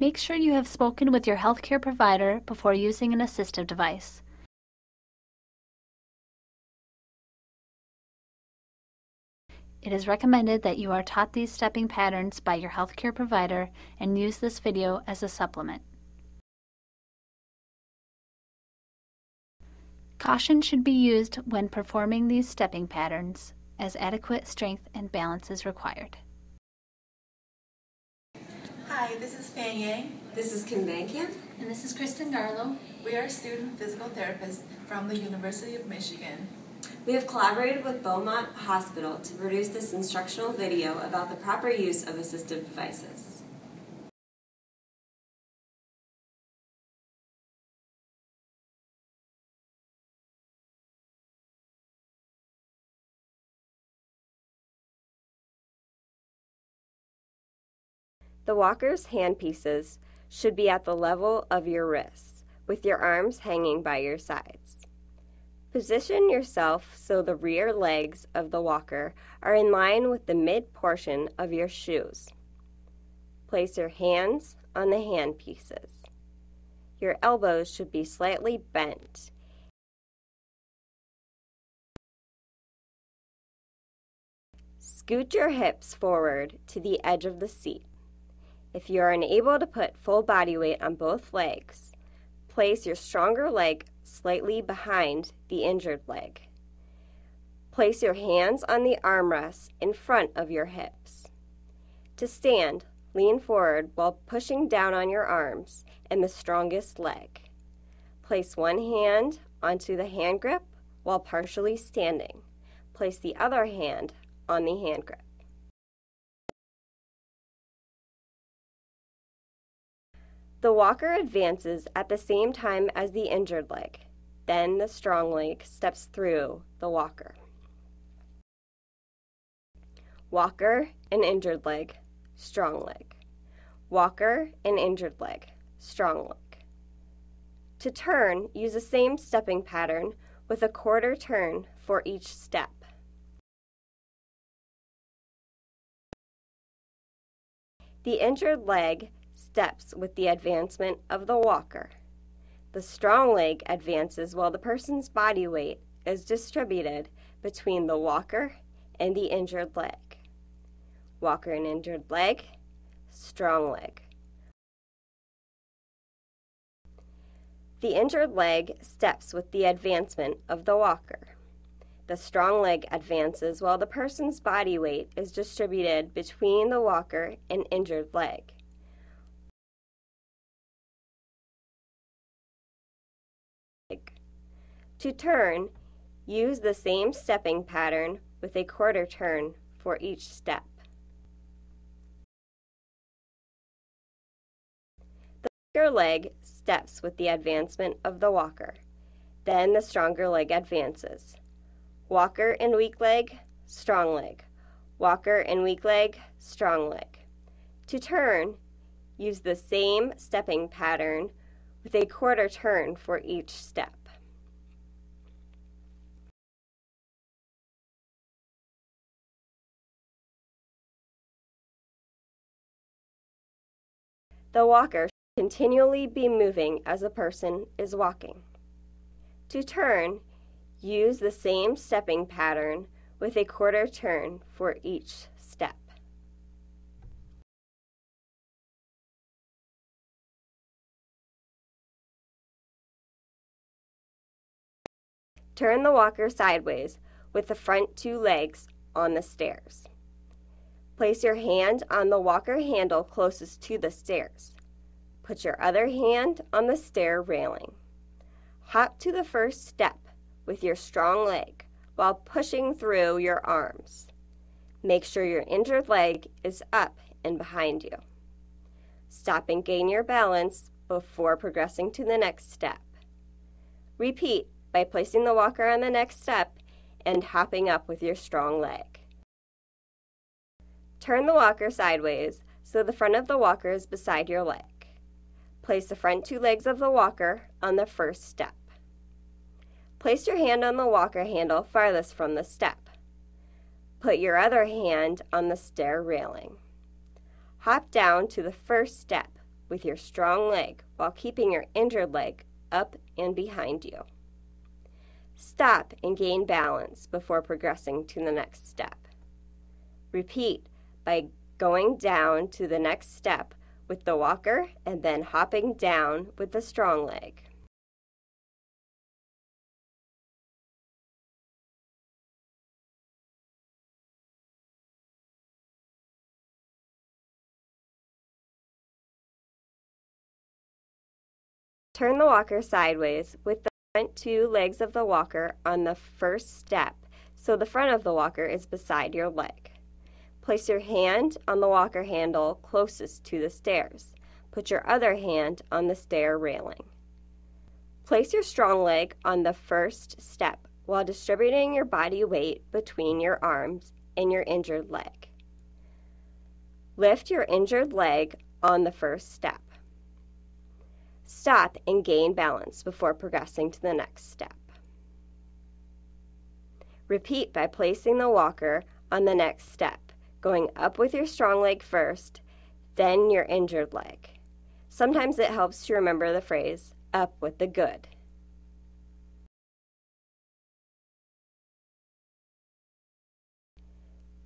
Make sure you have spoken with your healthcare provider before using an assistive device. It is recommended that you are taught these stepping patterns by your healthcare provider and use this video as a supplement. Caution should be used when performing these stepping patterns, as adequate strength and balance is required. Hi, this is Fan Yang. This is Kim Bankamp. And this is Kristen Garlow. We are student physical therapists from the University of Michigan. We have collaborated with Beaumont Hospital to produce this instructional video about the proper use of assistive devices. The walker's handpieces should be at the level of your wrists, with your arms hanging by your sides. Position yourself so the rear legs of the walker are in line with the mid portion of your shoes. Place your hands on the handpieces. Your elbows should be slightly bent. Scoot your hips forward to the edge of the seat. If you are unable to put full body weight on both legs, place your stronger leg slightly behind the injured leg. Place your hands on the armrests in front of your hips. To stand, lean forward while pushing down on your arms and the strongest leg. Place one hand onto the hand grip while partially standing. Place the other hand on the hand grip. The walker advances at the same time as the injured leg. Then the strong leg steps through the walker. Walker and injured leg, strong leg. Walker and injured leg, strong leg. To turn, use the same stepping pattern with a quarter turn for each step. The injured leg steps with the advancement of the walker. The strong leg advances while the person's body weight is distributed between the walker and the injured leg. Walker and injured leg, strong leg. The injured leg steps with the advancement of the walker. The strong leg advances while the person's body weight is distributed between the walker and injured leg. To turn, use the same stepping pattern with a quarter turn for each step. The weaker leg steps with the advancement of the walker. Then the stronger leg advances. Walker and weak leg, strong leg. Walker and weak leg, strong leg. To turn, use the same stepping pattern with a quarter turn for each step. The walker should continually be moving as a person is walking. To turn, use the same stepping pattern with a quarter turn for each step. Turn the walker sideways with the front two legs on the stairs. Place your hand on the walker handle closest to the stairs. Put your other hand on the stair railing. Hop to the first step with your strong leg while pushing through your arms. Make sure your injured leg is up and behind you. Stop and gain your balance before progressing to the next step. Repeat by placing the walker on the next step and hopping up with your strong leg. Turn the walker sideways so the front of the walker is beside your leg. Place the front two legs of the walker on the first step. Place your hand on the walker handle farthest from the step. Put your other hand on the stair railing. Hop down to the first step with your strong leg while keeping your injured leg up and behind you. Stop and gain balance before progressing to the next step. Repeat by going down to the next step with the walker and then hopping down with the strong leg. Turn the walker sideways with the front two legs of the walker on the first step so the front of the walker is beside your leg. Place your hand on the walker handle closest to the stairs. Put your other hand on the stair railing. Place your strong leg on the first step while distributing your body weight between your arms and your injured leg. Lift your injured leg on the first step. Stop and gain balance before progressing to the next step. Repeat by placing the walker on the next step, going up with your strong leg first, then your injured leg. Sometimes it helps to remember the phrase, up with the good.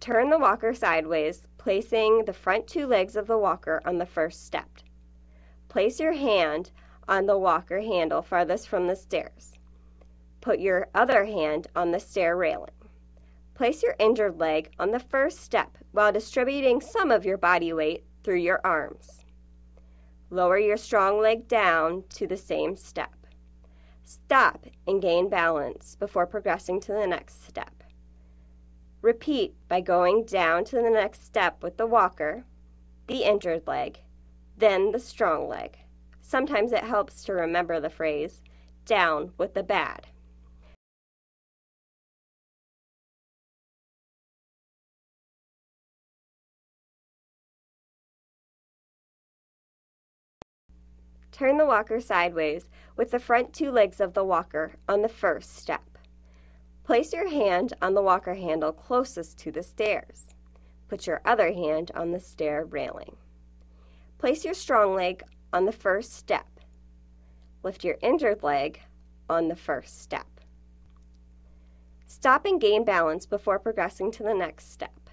Turn the walker sideways, placing the front two legs of the walker on the first step. Place your hand on the walker handle farthest from the stairs. Put your other hand on the stair railing. Place your injured leg on the first step while distributing some of your body weight through your arms. Lower your strong leg down to the same step. Stop and gain balance before progressing to the next step. Repeat by going down to the next step with the walker, the injured leg, then the strong leg. Sometimes it helps to remember the phrase, down with the bad. Turn the walker sideways with the front two legs of the walker on the first step. Place your hand on the walker handle closest to the stairs. Put your other hand on the stair railing. Place your strong leg on the first step. Lift your injured leg on the first step. Stop and gain balance before progressing to the next step.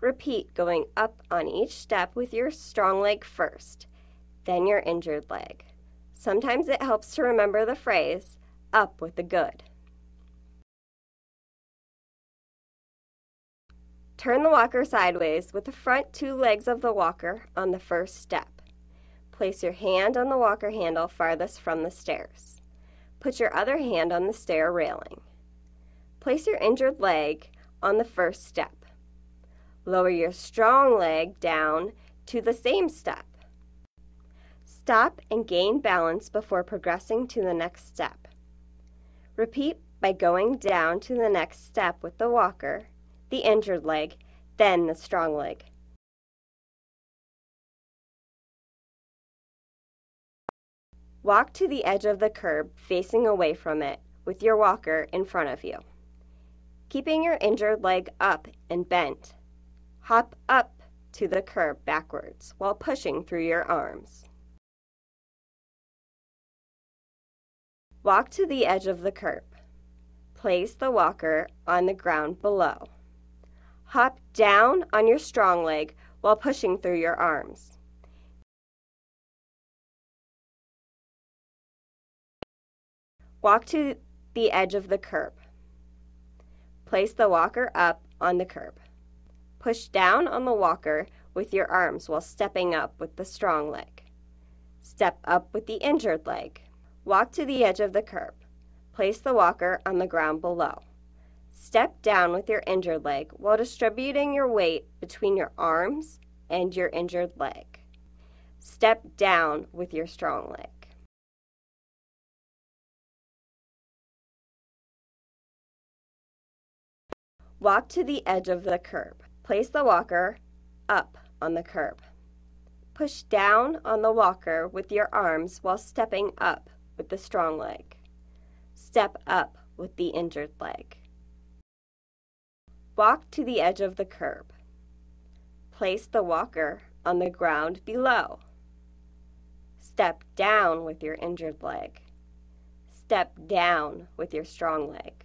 Repeat going up on each step with your strong leg first, then your injured leg. Sometimes it helps to remember the phrase, up with the good. Turn the walker sideways with the front two legs of the walker on the first step. Place your hand on the walker handle farthest from the stairs. Put your other hand on the stair railing. Place your injured leg on the first step. Lower your strong leg down to the same step. Stop and gain balance before progressing to the next step. Repeat by going down to the next step with the walker the injured leg, then the strong leg. Walk to the edge of the curb, facing away from it, with your walker in front of you. Keeping your injured leg up and bent. Hop up to the curb backwards while pushing through your arms. Walk to the edge of the curb. Place the walker on the ground below. Hop down on your strong leg while pushing through your arms. Walk to the edge of the curb. Place the walker up on the curb. Push down on the walker with your arms while stepping up with the strong leg. Step up with the injured leg. Walk to the edge of the curb. Place the walker on the ground below. Step down with your injured leg while distributing your weight between your arms and your injured leg. Step down with your strong leg. Walk to the edge of the curb. Place the walker up on the curb. Push down on the walker with your arms while stepping up with the strong leg. Step up with the injured leg. Walk to the edge of the curb. Place the walker on the ground below. Step down with your injured leg. Step down with your strong leg.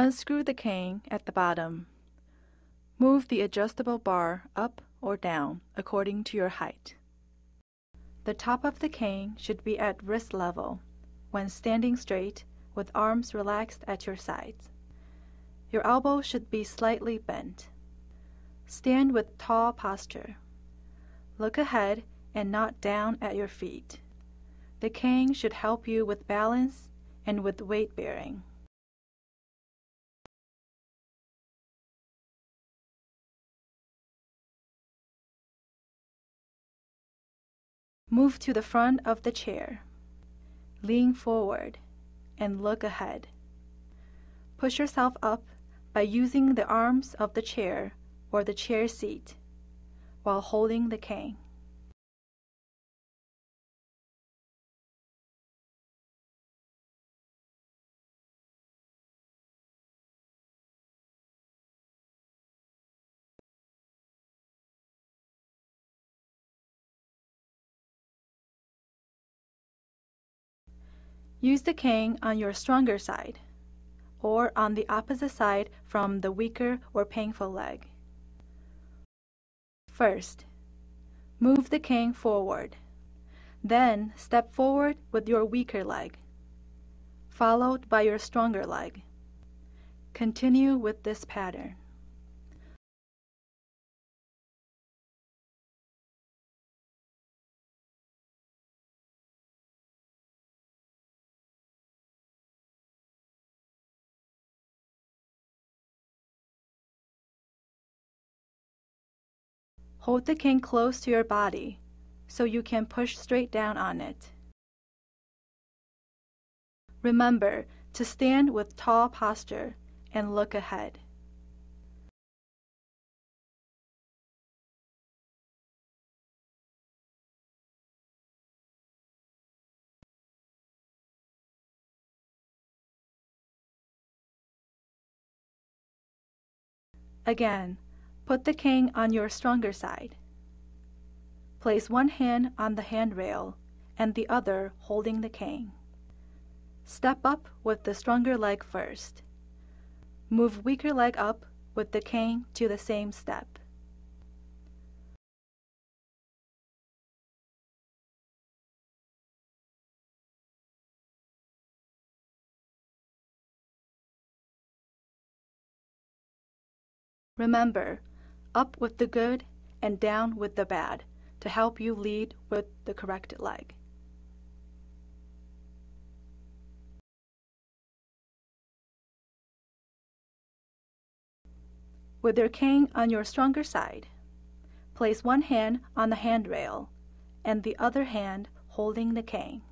Unscrew the cane at the bottom. Move the adjustable bar up or down according to your height. The top of the cane should be at wrist level when standing straight with arms relaxed at your sides. Your elbow should be slightly bent. Stand with tall posture. Look ahead and not down at your feet. The cane should help you with balance and with weight bearing. Move to the front of the chair. Lean forward and look ahead. Push yourself up by using the arms of the chair or the chair seat while holding the cane. Use the cane on your stronger side or on the opposite side from the weaker or painful leg. First, move the cane forward. Then step forward with your weaker leg, followed by your stronger leg. Continue with this pattern. Hold the cane close to your body so you can push straight down on it. Remember to stand with tall posture and look ahead. Again, put the cane on your stronger side. Place one hand on the handrail and the other holding the cane. Step up with the stronger leg first. Move weaker leg up with the cane to the same step. Remember, up with the good and down with the bad to help you lead with the correct leg. With your cane on your stronger side, place one hand on the handrail and the other hand holding the cane.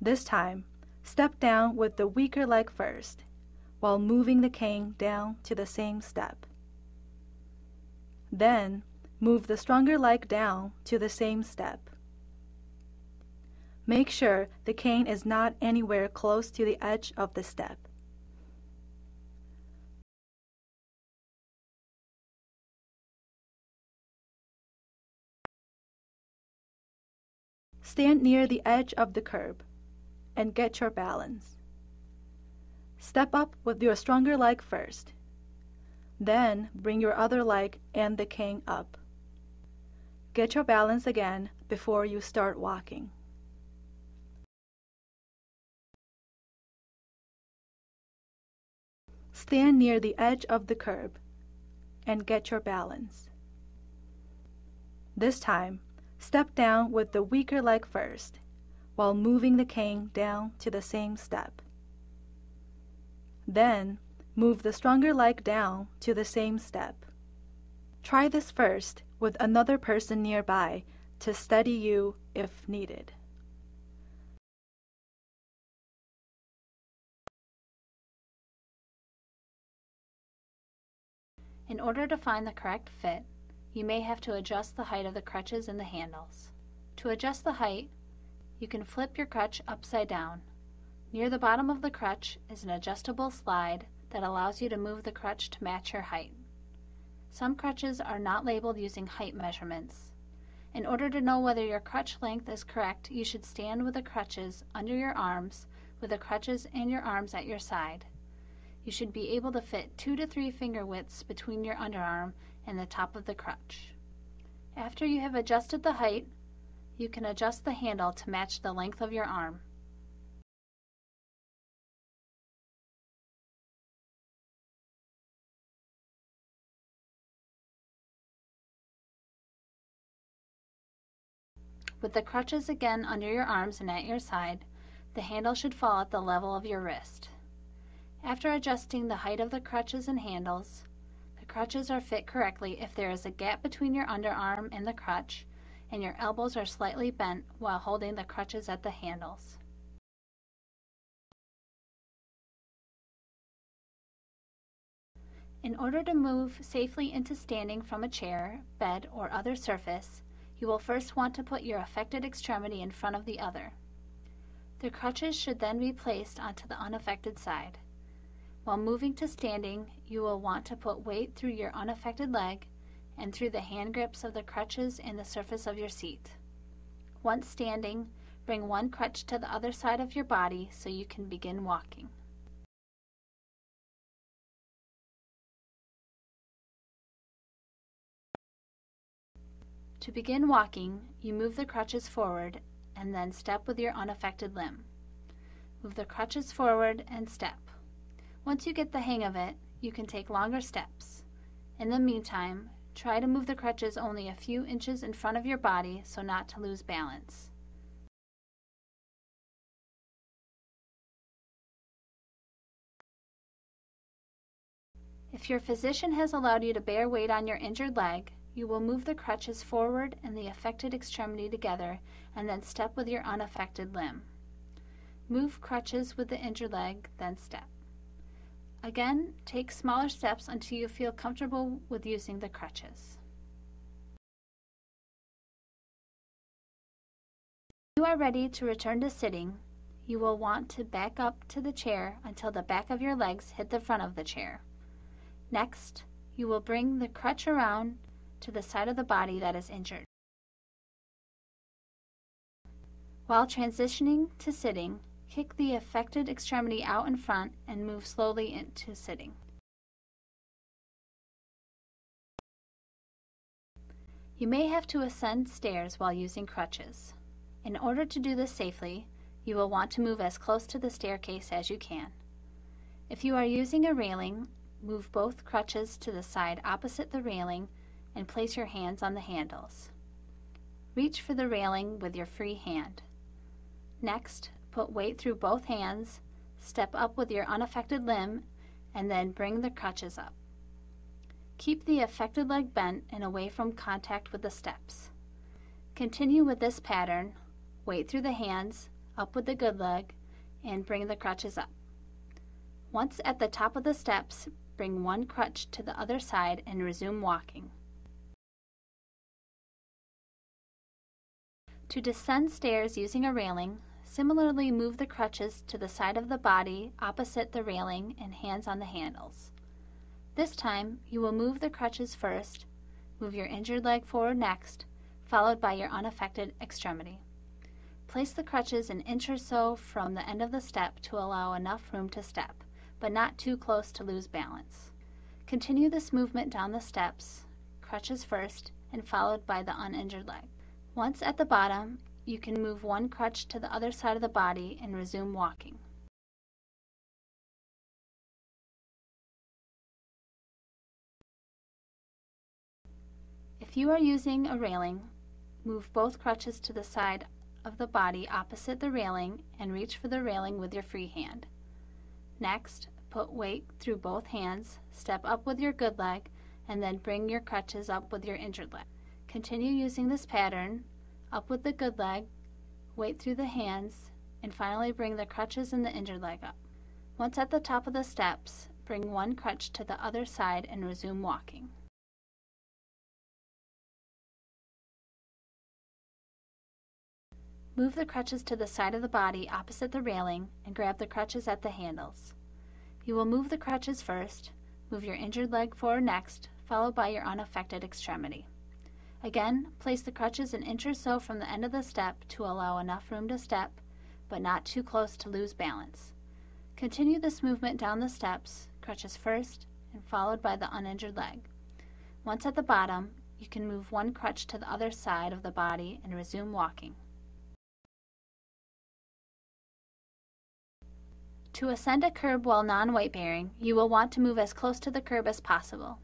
This time, step down with the weaker leg first while moving the cane down to the same step. Then, move the stronger leg down to the same step. Make sure the cane is not anywhere close to the edge of the step. Stand near the edge of the curb and get your balance. Step up with your stronger leg first. Then bring your other leg and the cane up. Get your balance again before you start walking. Stand near the edge of the curb and get your balance. This time, step down with the weaker leg first while moving the cane down to the same step. Then, move the stronger leg down to the same step. Try this first with another person nearby to steady you if needed. In order to find the correct fit, you may have to adjust the height of the crutches and the handles. To adjust the height, you can flip your crutch upside down. Near the bottom of the crutch is an adjustable slide that allows you to move the crutch to match your height. Some crutches are not labeled using height measurements. In order to know whether your crutch length is correct, you should stand with the crutches under your arms with the crutches and your arms at your side. You should be able to fit two to three finger widths between your underarm and the top of the crutch. After you have adjusted the height, you can adjust the handle to match the length of your arm. With the crutches again under your arms and at your side, the handle should fall at the level of your wrist. After adjusting the height of the crutches and handles, the crutches are fit correctly if there is a gap between your underarm and the crutch and your elbows are slightly bent while holding the crutches at the handles. In order to move safely into standing from a chair, bed, or other surface, you will first want to put your affected extremity in front of the other. The crutches should then be placed onto the unaffected side. While moving to standing, you will want to put weight through your unaffected leg and through the hand grips of the crutches and the surface of your seat. Once standing, bring one crutch to the other side of your body so you can begin walking. To begin walking, you move the crutches forward and then step with your unaffected limb. Move the crutches forward and step. Once you get the hang of it, you can take longer steps. In the meantime, try to move the crutches only a few inches in front of your body so not to lose balance. If your physician has allowed you to bear weight on your injured leg, you will move the crutches forward and the affected extremity together and then step with your unaffected limb. Move crutches with the injured leg, then step. Again, take smaller steps until you feel comfortable with using the crutches. When you are ready to return to sitting, you will want to back up to the chair until the back of your legs hit the front of the chair. Next, you will bring the crutch around to the side of the body that is injured. While transitioning to sitting, kick the affected extremity out in front and move slowly into sitting. You may have to ascend stairs while using crutches. In order to do this safely, you will want to move as close to the staircase as you can. If you are using a railing, move both crutches to the side opposite the railing and place your hands on the handles. Reach for the railing with your free hand. Next, put weight through both hands, step up with your unaffected limb, and then bring the crutches up. Keep the affected leg bent and away from contact with the steps. Continue with this pattern, weight through the hands, up with the good leg, and bring the crutches up. Once at the top of the steps, bring one crutch to the other side and resume walking. To descend stairs using a railing, similarly move the crutches to the side of the body opposite the railing and hands on the handles. This time, you will move the crutches first, move your injured leg forward next, followed by your unaffected extremity. Place the crutches an inch or so from the end of the step to allow enough room to step, but not too close to lose balance. Continue this movement down the steps, crutches first, and followed by the uninjured leg. Once at the bottom, you can move one crutch to the other side of the body and resume walking. If you are using a railing, move both crutches to the side of the body opposite the railing and reach for the railing with your free hand. Next, put weight through both hands, step up with your good leg, and then bring your crutches up with your injured leg. Continue using this pattern, up with the good leg, weight through the hands, and finally bring the crutches and the injured leg up. Once at the top of the steps, bring one crutch to the other side and resume walking. Move the crutches to the side of the body opposite the railing and grab the crutches at the handles. You will move the crutches first, move your injured leg forward next, followed by your unaffected extremity. Again, place the crutches an inch or so from the end of the step to allow enough room to step, but not too close to lose balance. Continue this movement down the steps, crutches first, and followed by the uninjured leg. Once at the bottom, you can move one crutch to the other side of the body and resume walking. To ascend a curb while non-weight bearing, you will want to move as close to the curb as possible.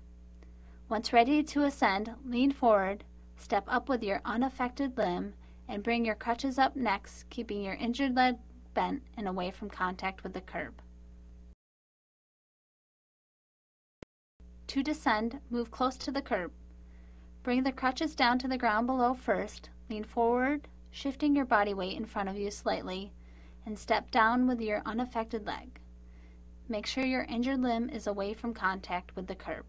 Once ready to ascend, lean forward, step up with your unaffected limb, and bring your crutches up next, keeping your injured leg bent and away from contact with the curb. To descend, move close to the curb. Bring the crutches down to the ground below first, lean forward, shifting your body weight in front of you slightly, and step down with your unaffected leg. Make sure your injured limb is away from contact with the curb.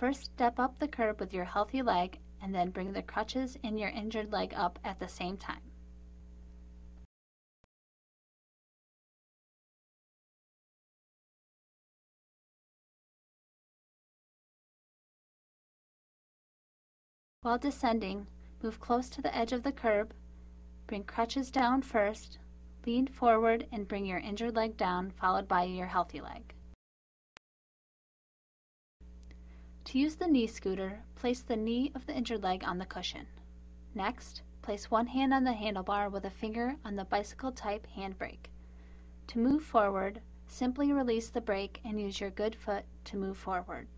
First, step up the curb with your healthy leg and then bring the crutches and your injured leg up at the same time. While descending, move close to the edge of the curb, bring crutches down first, lean forward and bring your injured leg down, followed by your healthy leg. To use the knee scooter, place the knee of the injured leg on the cushion. Next, place one hand on the handlebar with a finger on the bicycle type handbrake. To move forward, simply release the brake and use your good foot to move forward.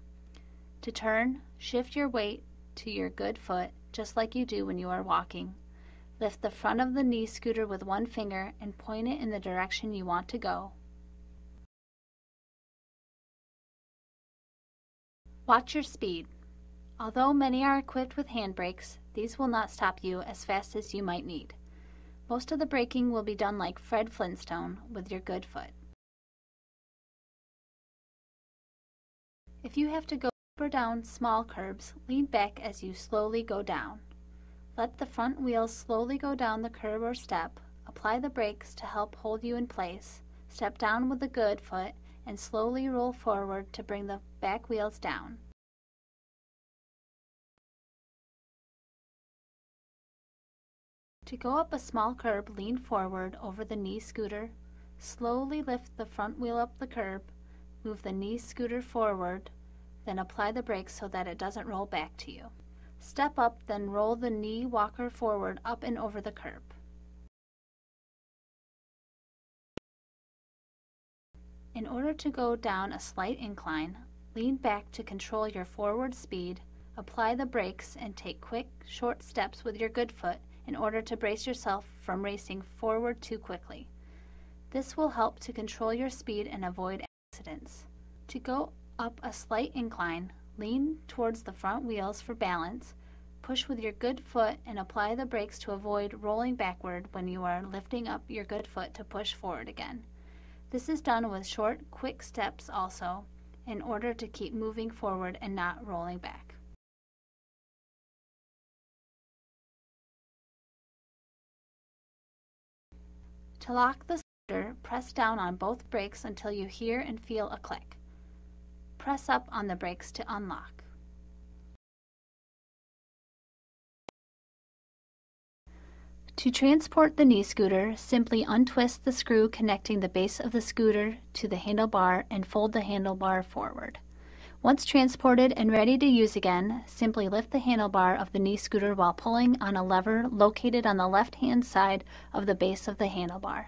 To turn, shift your weight to your good foot just like you do when you are walking. Lift the front of the knee scooter with one finger and point it in the direction you want to go. Watch your speed. Although many are equipped with handbrakes, these will not stop you as fast as you might need. Most of the braking will be done like Fred Flintstone with your good foot. If you have to go up or down small curbs, lean back as you slowly go down. Let the front wheels slowly go down the curb or step, apply the brakes to help hold you in place, step down with the good foot, and slowly roll forward to bring the back wheels down. To go up a small curb, lean forward over the knee scooter, slowly lift the front wheel up the curb, move the knee scooter forward, then apply the brakes so that it doesn't roll back to you. Step up, then roll the knee walker forward up and over the curb. In order to go down a slight incline, lean back to control your forward speed, apply the brakes, and take quick, short steps with your good foot in order to brace yourself from racing forward too quickly. This will help to control your speed and avoid accidents. To go up a slight incline, lean towards the front wheels for balance, push with your good foot, and apply the brakes to avoid rolling backward when you are lifting up your good foot to push forward again. This is done with short, quick steps also, in order to keep moving forward and not rolling back. To lock the scooter, press down on both brakes until you hear and feel a click. Press up on the brakes to unlock. To transport the knee scooter, simply untwist the screw connecting the base of the scooter to the handlebar and fold the handlebar forward. Once transported and ready to use again, simply lift the handlebar of the knee scooter while pulling on a lever located on the left-hand side of the base of the handlebar.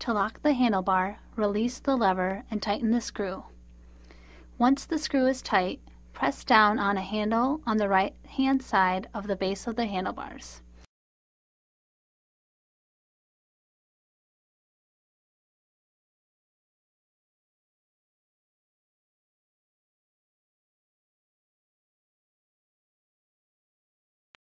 To lock the handlebar, release the lever and tighten the screw. Once the screw is tight, press down on a handle on the right-hand side of the base of the handlebars.